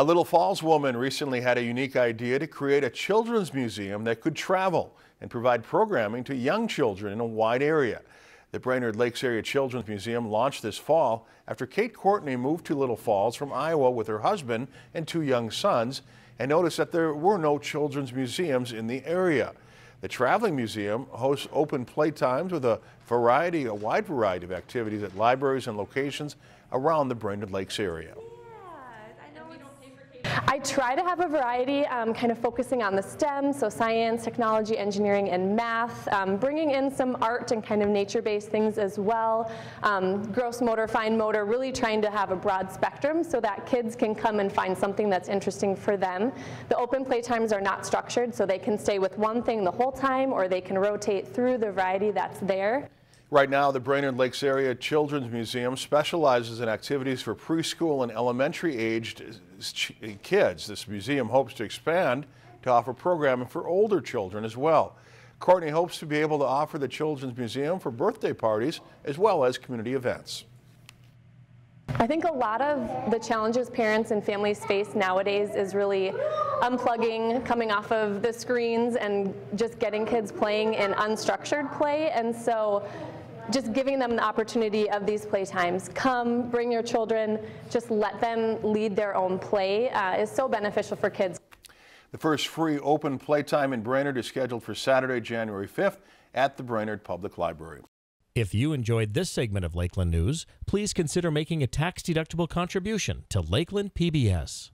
A Little Falls woman recently had a unique idea to create a children's museum that could travel and provide programming to young children in a wide area. The Brainerd Lakes Area Children's Museum launched this fall after Kate Courtney moved to Little Falls from Iowa with her husband and two young sons and noticed that there were no children's museums in the area. The Traveling Museum hosts open playtimes with a variety, a wide variety of activities at libraries and locations around the Brainerd Lakes area. I try to have a variety, um, kind of focusing on the STEM, so science, technology, engineering, and math, um, bringing in some art and kind of nature-based things as well, um, gross motor, fine motor, really trying to have a broad spectrum so that kids can come and find something that's interesting for them. The open play times are not structured, so they can stay with one thing the whole time or they can rotate through the variety that's there. Right now, the Brainerd Lakes Area Children's Museum specializes in activities for preschool and elementary aged kids. This museum hopes to expand to offer programming for older children as well. Courtney hopes to be able to offer the Children's Museum for birthday parties as well as community events. I think a lot of the challenges parents and families face nowadays is really unplugging, coming off of the screens and just getting kids playing in unstructured play. And so just giving them the opportunity of these playtimes. Come, bring your children, just let them lead their own play uh, is so beneficial for kids. The first free open playtime in Brainerd is scheduled for Saturday, January 5th at the Brainerd Public Library. If you enjoyed this segment of Lakeland News, please consider making a tax-deductible contribution to Lakeland PBS.